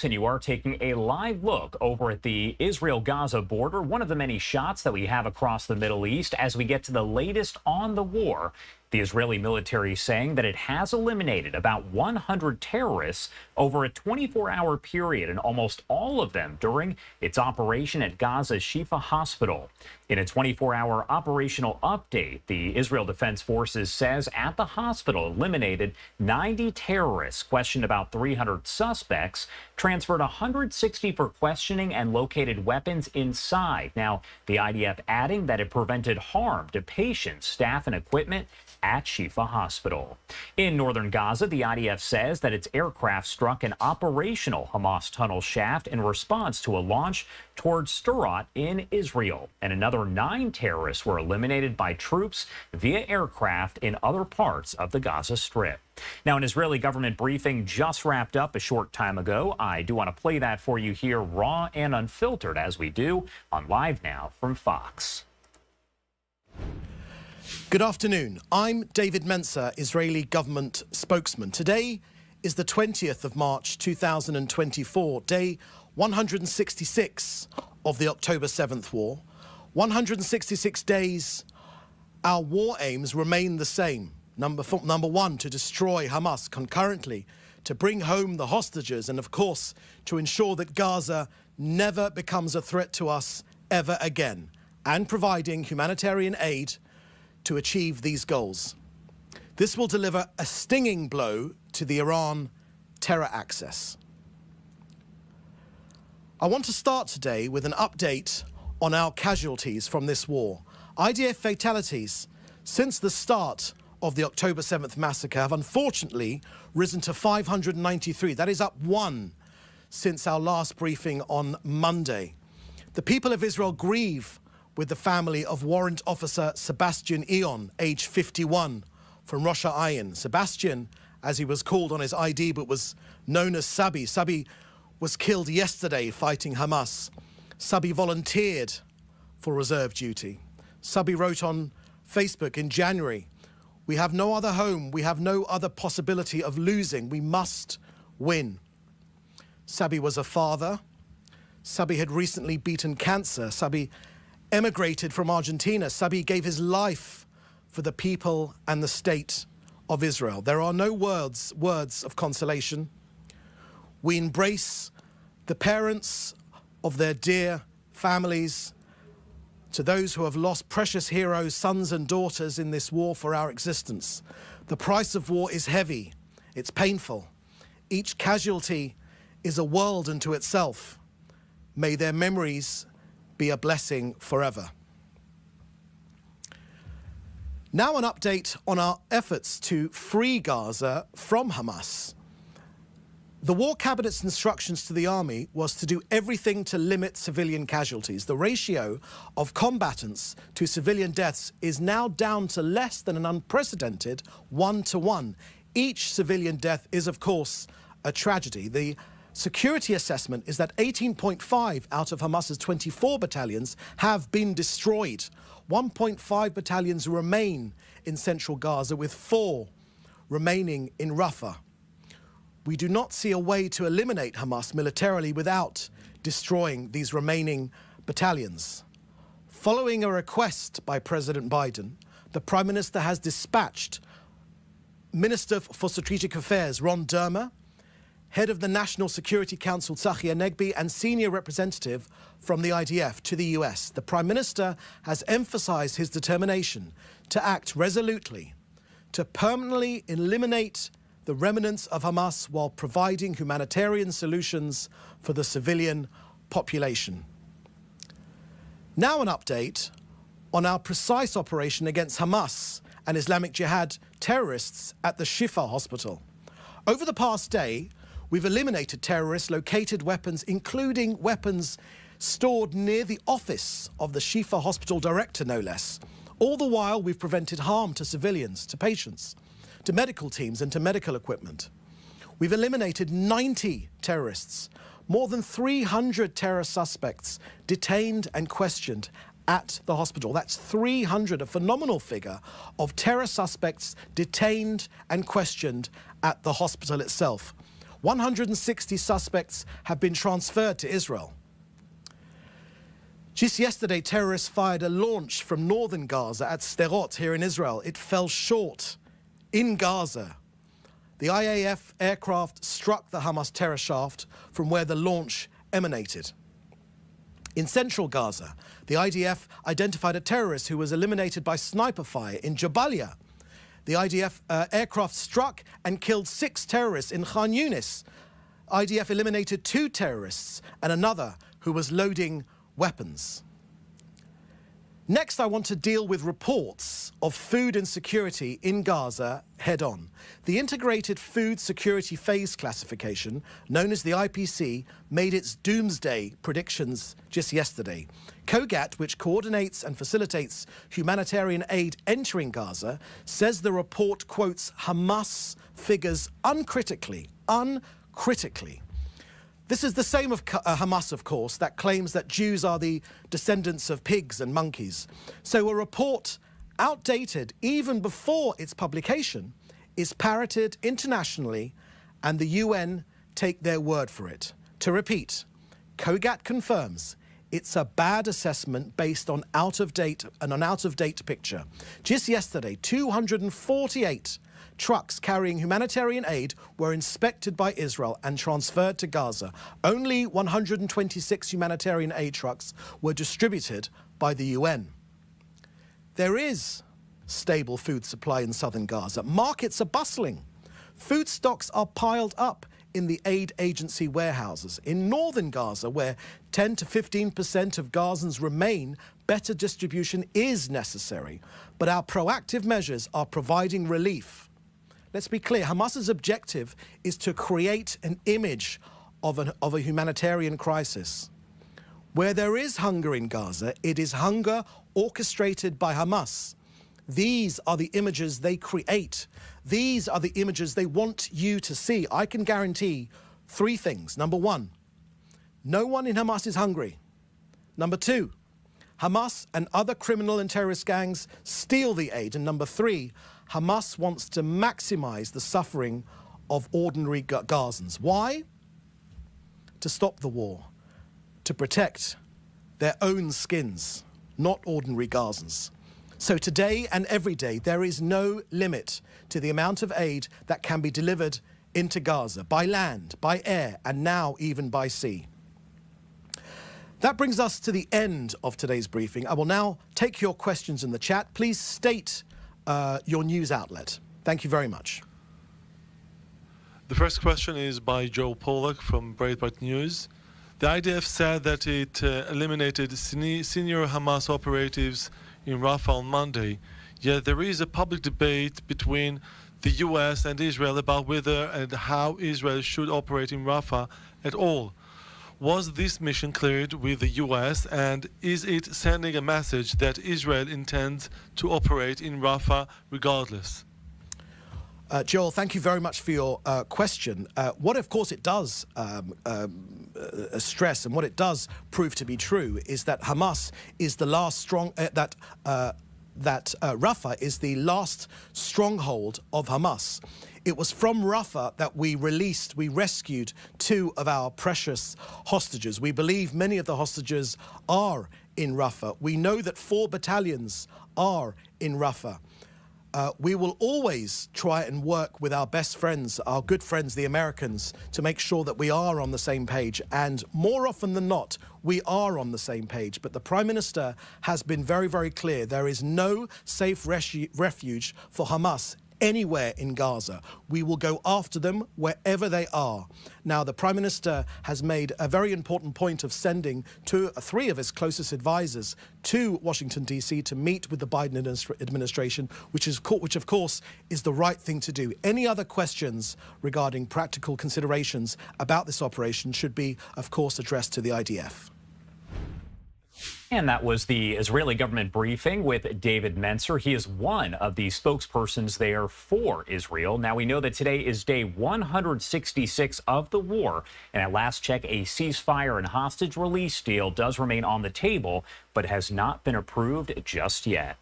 Fox, and you are taking a live look over at the Israel Gaza border, one of the many shots that we have across the Middle East as we get to the latest on the war the Israeli military saying that it has eliminated about 100 terrorists over a 24 hour period, and almost all of them during its operation at Gaza's Shifa Hospital. In a 24 hour operational update, the Israel Defense Forces says at the hospital eliminated 90 terrorists, questioned about 300 suspects, transferred 160 for questioning, and located weapons inside. Now, the IDF adding that it prevented harm to patients, staff, and equipment at Shifa Hospital. In northern Gaza, the IDF says that its aircraft struck an operational Hamas tunnel shaft in response to a launch towards Sderot in Israel. And another nine terrorists were eliminated by troops via aircraft in other parts of the Gaza Strip. Now, an Israeli government briefing just wrapped up a short time ago. I do want to play that for you here, raw and unfiltered, as we do on Live Now from Fox. Good afternoon. I'm David Mencer, Israeli government spokesman. Today is the 20th of March 2024, day 166 of the October 7th war. 166 days, our war aims remain the same. Number, number one, to destroy Hamas concurrently, to bring home the hostages, and of course, to ensure that Gaza never becomes a threat to us ever again, and providing humanitarian aid to achieve these goals. This will deliver a stinging blow to the Iran terror axis. I want to start today with an update on our casualties from this war. IDF fatalities since the start of the October 7th massacre have unfortunately risen to 593. That is up one since our last briefing on Monday. The people of Israel grieve with the family of Warrant Officer Sebastian Haon, age 51, from Rosh Ayin. Sebastian, as he was called on his ID, but was known as Sabi. Sabi was killed yesterday fighting Hamas. Sabi volunteered for reserve duty. Sabi wrote on Facebook in January, we have no other home, we have no other possibility of losing, we must win. Sabi was a father. Sabi had recently beaten cancer. Sabi emigrated from Argentina, Sabi gave his life for the people and the state of Israel. There are no words, words of consolation. We embrace the parents of their dear families, to those who have lost precious heroes, sons and daughters in this war for our existence. The price of war is heavy, it's painful. Each casualty is a world unto itself. May their memories be a blessing forever. Now, an update on our efforts to free Gaza from Hamas. The War Cabinet's instructions to the army was to do everything to limit civilian casualties. The ratio of combatants to civilian deaths is now down to less than an unprecedented one to one. Each civilian death is, of course, a tragedy. The security assessment is that 18.5 out of Hamas's 24 battalions have been destroyed. 1.5 battalions remain in central Gaza, with four remaining in Rafah. We do not see a way to eliminate Hamas militarily without destroying these remaining battalions. Following a request by President Biden, the Prime Minister has dispatched Minister for Strategic Affairs Ron Dermer head of the National Security Council Tzachi Hanegbi, and senior representative from the IDF to the US. The Prime Minister has emphasized his determination to act resolutely to permanently eliminate the remnants of Hamas while providing humanitarian solutions for the civilian population. Now an update on our precise operation against Hamas and Islamic Jihad terrorists at the Shifa hospital. Over the past day, We've eliminated terrorists, located weapons, including weapons stored near the office of the Shifa hospital director, no less. All the while, we've prevented harm to civilians, to patients, to medical teams, and to medical equipment. We've eliminated 90 terrorists, more than 300 terror suspects detained and questioned at the hospital. That's 300, a phenomenal figure of terror suspects detained and questioned at the hospital itself. 160 suspects have been transferred to Israel. Just yesterday, terrorists fired a launch from northern Gaza at Sderot here in Israel. It fell short in Gaza. The IAF aircraft struck the Hamas terror shaft from where the launch emanated. In central Gaza, the IDF identified a terrorist who was eliminated by sniper fire in Jabalia. The IDF uh, aircraft struck and killed six terrorists in Khan Yunis. IDF eliminated two terrorists and another who was loading weapons. Next, I want to deal with reports of food insecurity in Gaza head on. The Integrated Food Security Phase Classification, known as the IPC, made its doomsday predictions just yesterday. COGAT, which coordinates and facilitates humanitarian aid entering Gaza, says the report quotes Hamas figures uncritically, uncritically. This is the same of uh, Hamas, of course, that claims that Jews are the descendants of pigs and monkeys. So a report outdated even before its publication is parroted internationally and the UN take their word for it. To repeat, COGAT confirms it's a bad assessment based on out of date and an out of date picture. Just yesterday, 248 trucks carrying humanitarian aid were inspected by Israel and transferred to Gaza. Only 126 humanitarian aid trucks were distributed by the UN. There is stable food supply in southern Gaza. Markets are bustling. Food stocks are piled up in the aid agency warehouses. In northern Gaza, where 10 to 15% of Gazans remain, better distribution is necessary. But our proactive measures are providing relief. Let's be clear Hamas's objective is to create an image of, an, of a humanitarian crisis. Where there is hunger in Gaza, it is hunger orchestrated by Hamas. These are the images they create. These are the images they want you to see. I can guarantee three things. Number one, no one in Hamas is hungry. Number two, Hamas and other criminal and terrorist gangs steal the aid. And number three, Hamas wants to maximize the suffering of ordinary Gazans. Why? To stop the war, to protect their own skins, not ordinary Gazans. So today and every day, there is no limit to the amount of aid that can be delivered into Gaza by land, by air, and now even by sea. That brings us to the end of today's briefing. I will now take your questions in the chat. Please state uh, your news outlet. Thank you very much. The first question is by Joel Pollak from Breitbart News. The IDF said that it uh, eliminated senior Hamas operatives in Rafah on Monday, yet there is a public debate between the US and Israel about whether and how Israel should operate in Rafah at all. Was this mission cleared with the US and is it sending a message that Israel intends to operate in Rafah regardless? Uh, Joel, thank you very much for your uh, question. Uh, what, of course, it does um, um, uh, stress and what it does prove to be true is that Hamas is the last strong, uh, that, uh, that Rafah is the last stronghold of Hamas. It was from Rafah that we released, we rescued two of our precious hostages. We believe many of the hostages are in Rafah. We know that four battalions are in Rafah. Uh, we will always try and work with our best friends, our good friends, the Americans, to make sure that we are on the same page. And more often than not, we are on the same page. But the Prime Minister has been very, very clear there is no safe refuge for Hamas anywhere in Gaza. We will go after them wherever they are. Now, the Prime Minister has made a very important point of sending two, three of his closest advisors to Washington, D.C. to meet with the Biden administration, which, is, which of course is the right thing to do. Any other questions regarding practical considerations about this operation should be, of course, addressed to the IDF. And that was the Israeli government briefing with David Mencer. He is one of the spokespersons there for Israel. Now, we know that today is day 166 of the war. And at last check, a ceasefire and hostage release deal does remain on the table, but has not been approved just yet.